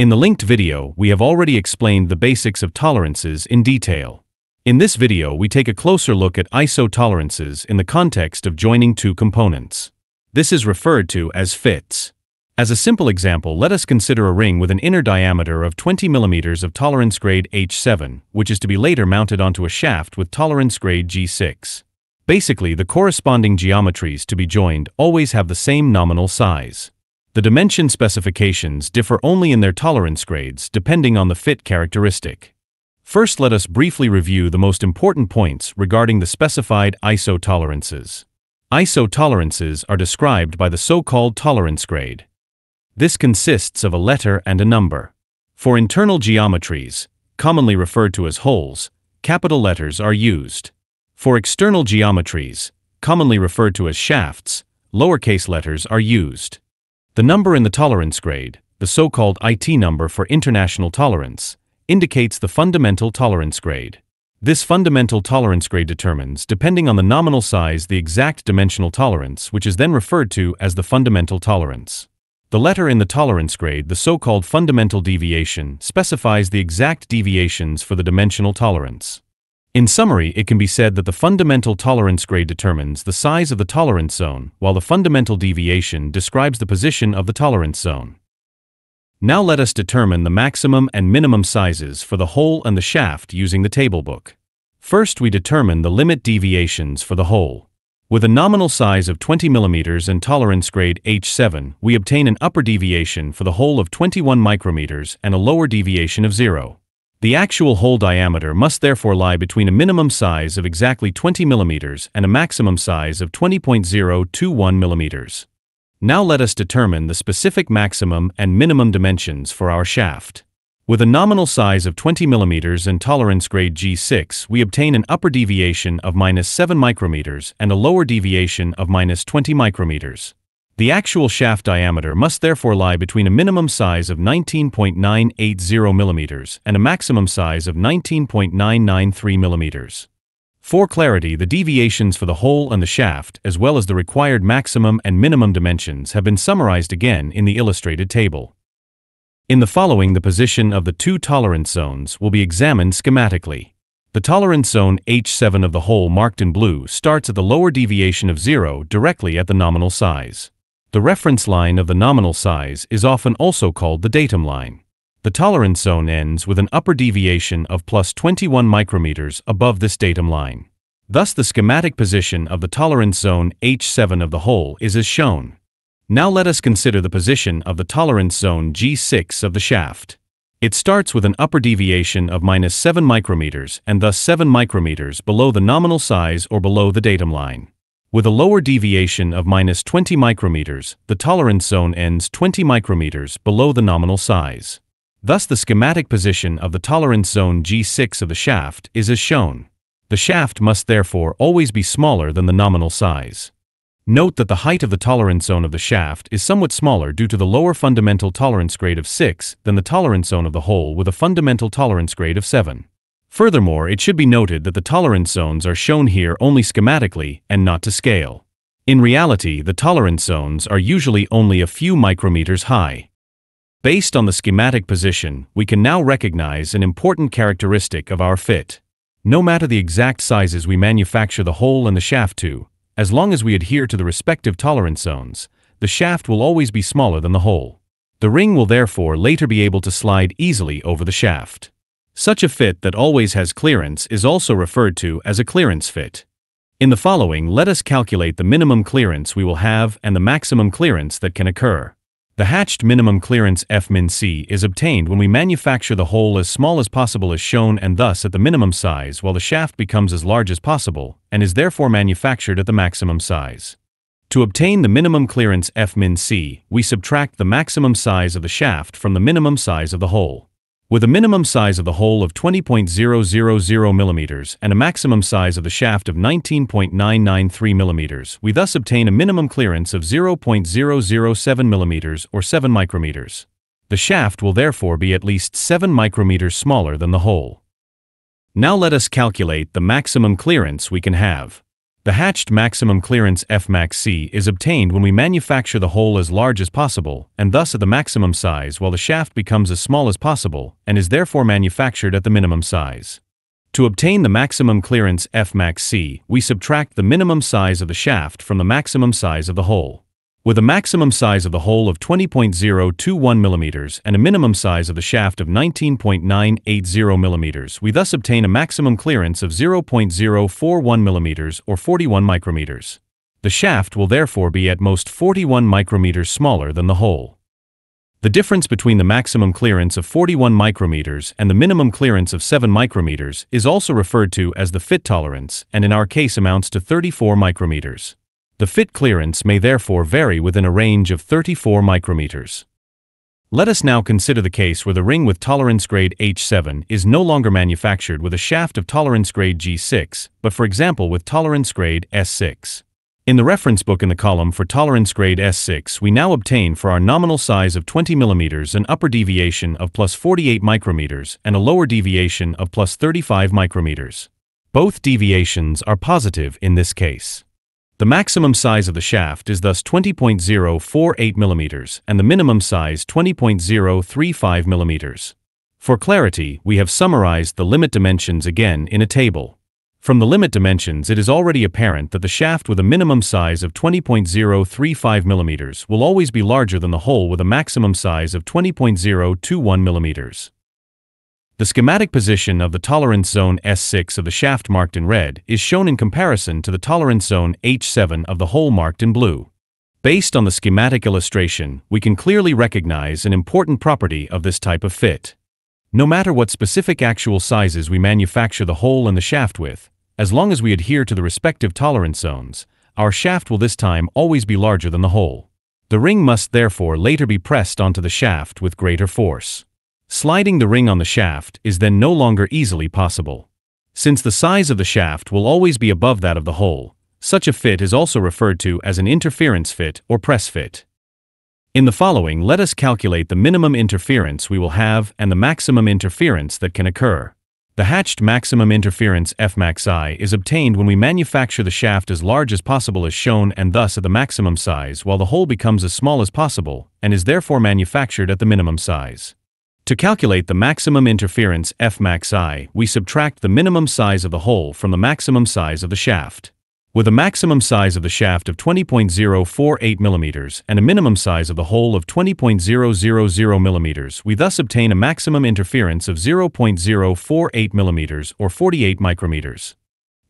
In the linked video, we have already explained the basics of tolerances in detail. In this video, we take a closer look at ISO tolerances in the context of joining two components. This is referred to as fits. As a simple example, let us consider a ring with an inner diameter of 20 mm of tolerance grade H7, which is to be later mounted onto a shaft with tolerance grade G6. Basically, the corresponding geometries to be joined always have the same nominal size. The dimension specifications differ only in their tolerance grades depending on the fit characteristic. First let us briefly review the most important points regarding the specified ISO tolerances. Isotolerances are described by the so-called tolerance grade. This consists of a letter and a number. For internal geometries, commonly referred to as holes, capital letters are used. For external geometries, commonly referred to as shafts, lowercase letters are used. The number in the tolerance grade, the so-called IT number for international tolerance, indicates the fundamental tolerance grade. This fundamental tolerance grade determines, depending on the nominal size, the exact dimensional tolerance, which is then referred to as the fundamental tolerance. The letter in the tolerance grade, the so-called fundamental deviation, specifies the exact deviations for the dimensional tolerance. In summary, it can be said that the fundamental tolerance grade determines the size of the tolerance zone, while the fundamental deviation describes the position of the tolerance zone. Now let us determine the maximum and minimum sizes for the hole and the shaft using the table book. First we determine the limit deviations for the hole. With a nominal size of 20 mm and tolerance grade H7, we obtain an upper deviation for the hole of 21 micrometers and a lower deviation of 0. The actual hole diameter must therefore lie between a minimum size of exactly 20 mm and a maximum size of 20.021 mm. Now let us determine the specific maximum and minimum dimensions for our shaft. With a nominal size of 20 mm and tolerance grade G6, we obtain an upper deviation of minus 7 micrometers and a lower deviation of minus 20 micrometers. The actual shaft diameter must therefore lie between a minimum size of 19.980 mm and a maximum size of 19.993 mm. For clarity, the deviations for the hole and the shaft, as well as the required maximum and minimum dimensions, have been summarized again in the illustrated table. In the following, the position of the two tolerance zones will be examined schematically. The tolerance zone H7 of the hole marked in blue starts at the lower deviation of 0 directly at the nominal size. The reference line of the nominal size is often also called the datum line. The tolerance zone ends with an upper deviation of plus 21 micrometers above this datum line. Thus the schematic position of the tolerance zone H7 of the hole is as shown. Now let us consider the position of the tolerance zone G6 of the shaft. It starts with an upper deviation of minus 7 micrometers and thus 7 micrometers below the nominal size or below the datum line. With a lower deviation of minus 20 micrometers, the tolerance zone ends 20 micrometers below the nominal size. Thus the schematic position of the tolerance zone G6 of the shaft is as shown. The shaft must therefore always be smaller than the nominal size. Note that the height of the tolerance zone of the shaft is somewhat smaller due to the lower fundamental tolerance grade of 6 than the tolerance zone of the hole with a fundamental tolerance grade of 7. Furthermore, it should be noted that the tolerance zones are shown here only schematically and not to scale. In reality, the tolerance zones are usually only a few micrometers high. Based on the schematic position, we can now recognize an important characteristic of our fit. No matter the exact sizes we manufacture the hole and the shaft to, as long as we adhere to the respective tolerance zones, the shaft will always be smaller than the hole. The ring will therefore later be able to slide easily over the shaft. Such a fit that always has clearance is also referred to as a clearance fit. In the following, let us calculate the minimum clearance we will have and the maximum clearance that can occur. The hatched minimum clearance F-min-C is obtained when we manufacture the hole as small as possible as shown and thus at the minimum size while the shaft becomes as large as possible and is therefore manufactured at the maximum size. To obtain the minimum clearance F-min-C, we subtract the maximum size of the shaft from the minimum size of the hole. With a minimum size of the hole of 20.000 mm and a maximum size of the shaft of 19.993 mm, we thus obtain a minimum clearance of 0.007 mm or 7 micrometers. The shaft will therefore be at least 7 micrometers smaller than the hole. Now let us calculate the maximum clearance we can have. The hatched maximum clearance Fmax-C is obtained when we manufacture the hole as large as possible, and thus at the maximum size while the shaft becomes as small as possible, and is therefore manufactured at the minimum size. To obtain the maximum clearance Fmax-C, we subtract the minimum size of the shaft from the maximum size of the hole. With a maximum size of the hole of 20.021 mm and a minimum size of the shaft of 19.980 mm, we thus obtain a maximum clearance of 0.041 mm or 41 micrometers. The shaft will therefore be at most 41 micrometers smaller than the hole. The difference between the maximum clearance of 41 micrometers and the minimum clearance of 7 micrometers is also referred to as the fit tolerance and in our case amounts to 34 micrometers. The fit clearance may therefore vary within a range of 34 micrometers. Let us now consider the case where the ring with tolerance grade H7 is no longer manufactured with a shaft of tolerance grade G6, but for example with tolerance grade S6. In the reference book in the column for tolerance grade S6 we now obtain for our nominal size of 20 mm an upper deviation of plus 48 micrometers and a lower deviation of plus 35 micrometers. Both deviations are positive in this case. The maximum size of the shaft is thus 20.048 mm and the minimum size 20.035 mm. For clarity, we have summarized the limit dimensions again in a table. From the limit dimensions it is already apparent that the shaft with a minimum size of 20.035 mm will always be larger than the hole with a maximum size of 20.021 mm. The schematic position of the tolerance zone S6 of the shaft marked in red is shown in comparison to the tolerance zone H7 of the hole marked in blue. Based on the schematic illustration, we can clearly recognize an important property of this type of fit. No matter what specific actual sizes we manufacture the hole and the shaft with, as long as we adhere to the respective tolerance zones, our shaft will this time always be larger than the hole. The ring must therefore later be pressed onto the shaft with greater force. Sliding the ring on the shaft is then no longer easily possible. Since the size of the shaft will always be above that of the hole, such a fit is also referred to as an interference fit or press fit. In the following let us calculate the minimum interference we will have and the maximum interference that can occur. The hatched maximum interference Fmax-I is obtained when we manufacture the shaft as large as possible as shown and thus at the maximum size while the hole becomes as small as possible and is therefore manufactured at the minimum size. To calculate the maximum interference Fmax-I, we subtract the minimum size of the hole from the maximum size of the shaft. With a maximum size of the shaft of 20.048 mm and a minimum size of the hole of 20.000 mm, we thus obtain a maximum interference of 0.048 mm or 48 micrometers.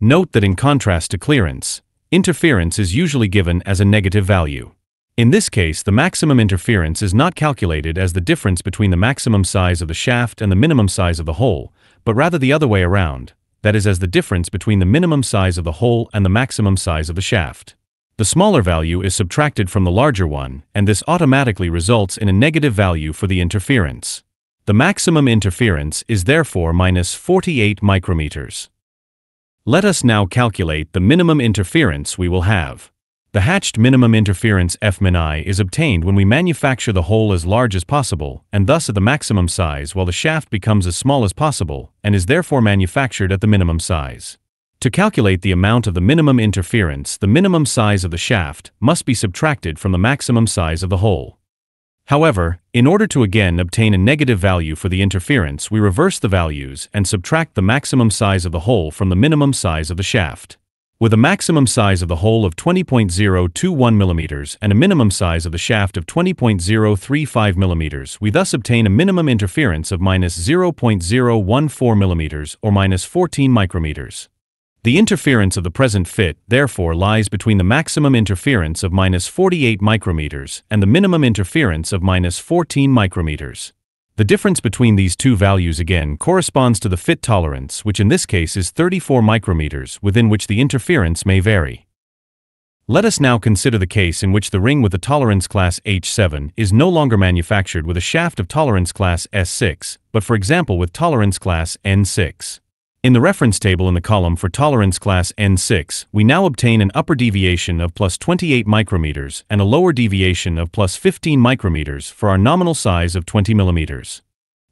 Note that in contrast to clearance, interference is usually given as a negative value. In this case, the maximum interference is not calculated as the difference between the maximum size of the shaft and the minimum size of the hole, but rather the other way around, that is as the difference between the minimum size of the hole and the maximum size of the shaft. The smaller value is subtracted from the larger one, and this automatically results in a negative value for the interference. The maximum interference is therefore minus 48 micrometers. Let us now calculate the minimum interference we will have. The hatched minimum interference F-min-I is obtained when we manufacture the hole as large as possible and thus at the maximum size while the shaft becomes as small as possible and is therefore manufactured at the minimum size. To calculate the amount of the minimum interference, the minimum size of the shaft must be subtracted from the maximum size of the hole. However, in order to again obtain a negative value for the interference, we reverse the values and subtract the maximum size of the hole from the minimum size of the shaft. With a maximum size of the hole of 20.021 mm and a minimum size of the shaft of 20.035 mm, we thus obtain a minimum interference of minus 0.014 mm or minus 14 micrometers. The interference of the present fit, therefore, lies between the maximum interference of minus 48 micrometers and the minimum interference of minus 14 micrometers. The difference between these two values again corresponds to the fit tolerance, which in this case is 34 micrometers, within which the interference may vary. Let us now consider the case in which the ring with the tolerance class H7 is no longer manufactured with a shaft of tolerance class S6, but for example with tolerance class N6. In the reference table in the column for tolerance class N6, we now obtain an upper deviation of plus 28 micrometers and a lower deviation of plus 15 micrometers for our nominal size of 20 millimeters.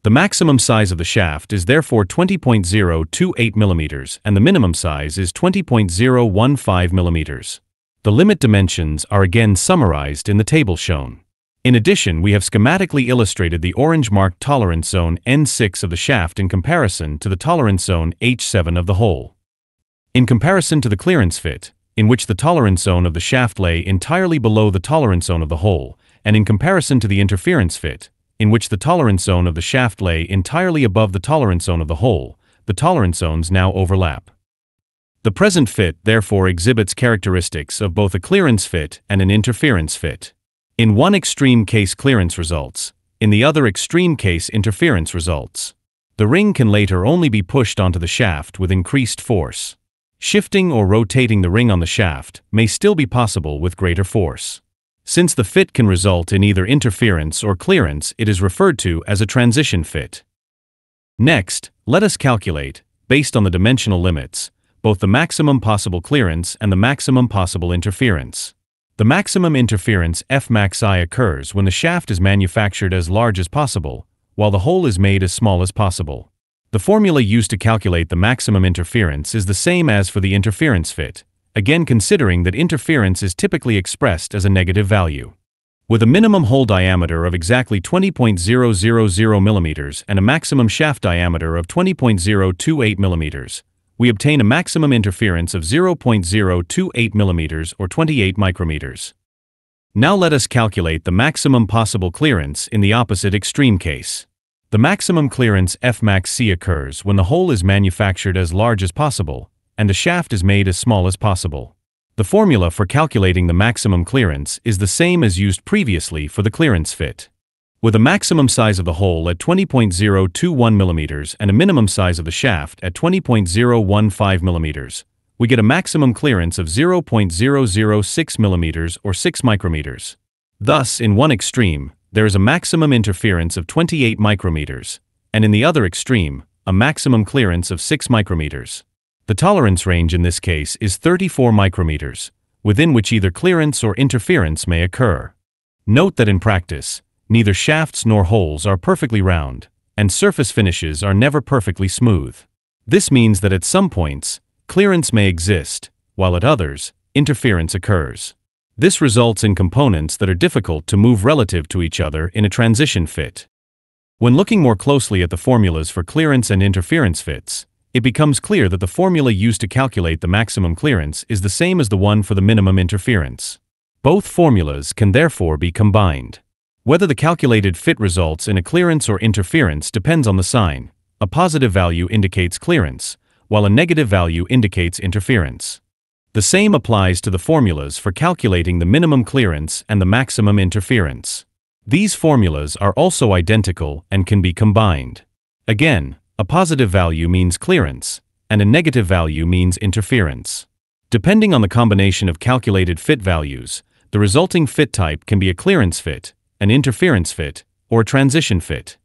The maximum size of the shaft is therefore 20.028 millimeters and the minimum size is 20.015 millimeters. The limit dimensions are again summarized in the table shown. In addition, we have schematically illustrated the orange-marked tolerance zone N6 of the shaft in comparison to the tolerance zone H7 of the hole. In comparison to the clearance fit, in which the tolerance zone of the shaft lay entirely below the tolerance zone of the hole, and in comparison to the interference fit, in which the tolerance zone of the shaft lay entirely above the tolerance zone of the hole, the tolerance zones now overlap. The present fit therefore exhibits characteristics of both a clearance fit and an interference fit. In one extreme case clearance results, in the other extreme case interference results. The ring can later only be pushed onto the shaft with increased force. Shifting or rotating the ring on the shaft may still be possible with greater force. Since the fit can result in either interference or clearance, it is referred to as a transition fit. Next, let us calculate, based on the dimensional limits, both the maximum possible clearance and the maximum possible interference. The maximum interference Fmax occurs when the shaft is manufactured as large as possible, while the hole is made as small as possible. The formula used to calculate the maximum interference is the same as for the interference fit, again considering that interference is typically expressed as a negative value. With a minimum hole diameter of exactly 20.000 mm and a maximum shaft diameter of 20.028 mm, we obtain a maximum interference of 0.028 mm or 28 micrometers. Now let us calculate the maximum possible clearance in the opposite extreme case. The maximum clearance Fmax C occurs when the hole is manufactured as large as possible and the shaft is made as small as possible. The formula for calculating the maximum clearance is the same as used previously for the clearance fit. With a maximum size of the hole at 20.021 mm and a minimum size of the shaft at 20.015 mm, we get a maximum clearance of 0.006 mm or 6 micrometers. Thus, in one extreme, there is a maximum interference of 28 micrometers, and in the other extreme, a maximum clearance of 6 micrometers. The tolerance range in this case is 34 micrometers, within which either clearance or interference may occur. Note that in practice, Neither shafts nor holes are perfectly round, and surface finishes are never perfectly smooth. This means that at some points, clearance may exist, while at others, interference occurs. This results in components that are difficult to move relative to each other in a transition fit. When looking more closely at the formulas for clearance and interference fits, it becomes clear that the formula used to calculate the maximum clearance is the same as the one for the minimum interference. Both formulas can therefore be combined. Whether the calculated fit results in a clearance or interference depends on the sign. A positive value indicates clearance, while a negative value indicates interference. The same applies to the formulas for calculating the minimum clearance and the maximum interference. These formulas are also identical and can be combined. Again, a positive value means clearance, and a negative value means interference. Depending on the combination of calculated fit values, the resulting fit type can be a clearance fit, an interference fit, or transition fit.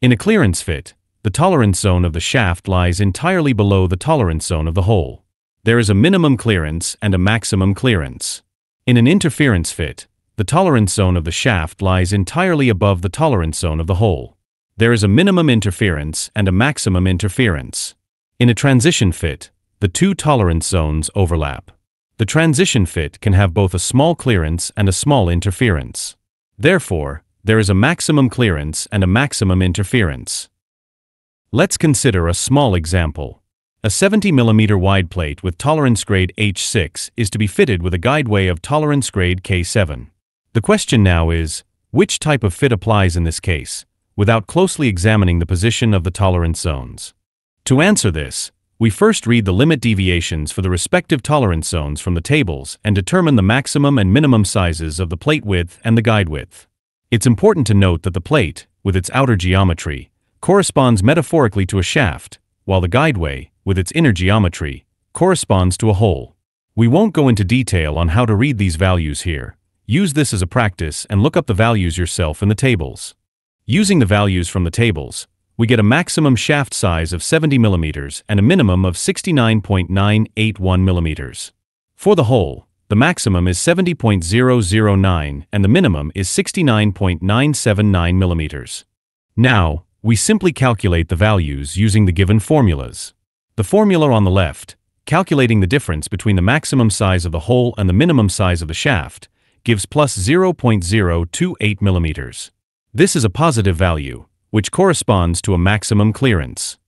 In a clearance fit, the tolerance zone of the shaft lies entirely below the tolerance zone of the hole. There is a minimum clearance and a maximum clearance. In an interference fit, the tolerance zone of the shaft lies entirely above the tolerance zone of the hole. There is a minimum interference and a maximum interference. In a transition fit, the two tolerance zones overlap. The transition fit can have both a small clearance and a small interference. Therefore, there is a maximum clearance and a maximum interference. Let's consider a small example. A 70 mm wide plate with tolerance grade H6 is to be fitted with a guideway of tolerance grade K7. The question now is, which type of fit applies in this case, without closely examining the position of the tolerance zones? To answer this, we first read the limit deviations for the respective tolerance zones from the tables and determine the maximum and minimum sizes of the plate width and the guide width. It's important to note that the plate, with its outer geometry, corresponds metaphorically to a shaft, while the guideway, with its inner geometry, corresponds to a hole. We won't go into detail on how to read these values here. Use this as a practice and look up the values yourself in the tables. Using the values from the tables, we get a maximum shaft size of 70 mm and a minimum of 69.981 mm. For the hole, the maximum is 70.009 and the minimum is 69.979 mm. Now, we simply calculate the values using the given formulas. The formula on the left, calculating the difference between the maximum size of the hole and the minimum size of the shaft, gives plus 0.028 millimeters. This is a positive value, which corresponds to a maximum clearance.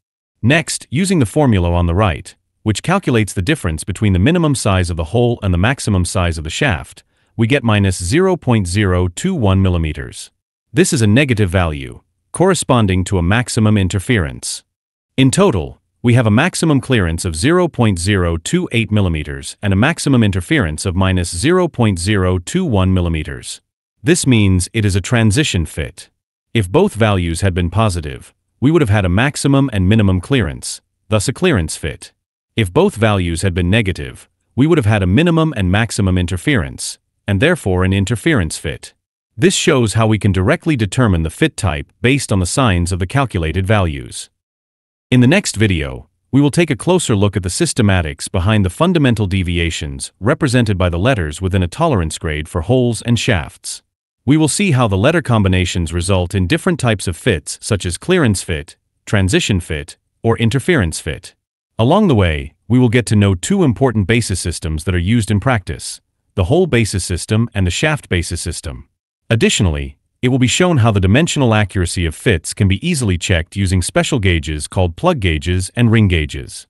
Next, using the formula on the right, which calculates the difference between the minimum size of the hole and the maximum size of the shaft, we get minus 0.021 millimeters. This is a negative value, corresponding to a maximum interference. In total, we have a maximum clearance of 0.028 millimeters and a maximum interference of minus 0.021 millimeters. This means it is a transition fit. If both values had been positive, we would have had a maximum and minimum clearance, thus a clearance fit. If both values had been negative, we would have had a minimum and maximum interference, and therefore an interference fit. This shows how we can directly determine the fit type based on the signs of the calculated values. In the next video, we will take a closer look at the systematics behind the fundamental deviations represented by the letters within a tolerance grade for holes and shafts. We will see how the letter combinations result in different types of fits such as clearance fit, transition fit, or interference fit. Along the way, we will get to know two important basis systems that are used in practice, the hole basis system and the shaft basis system. Additionally, it will be shown how the dimensional accuracy of fits can be easily checked using special gauges called plug gauges and ring gauges.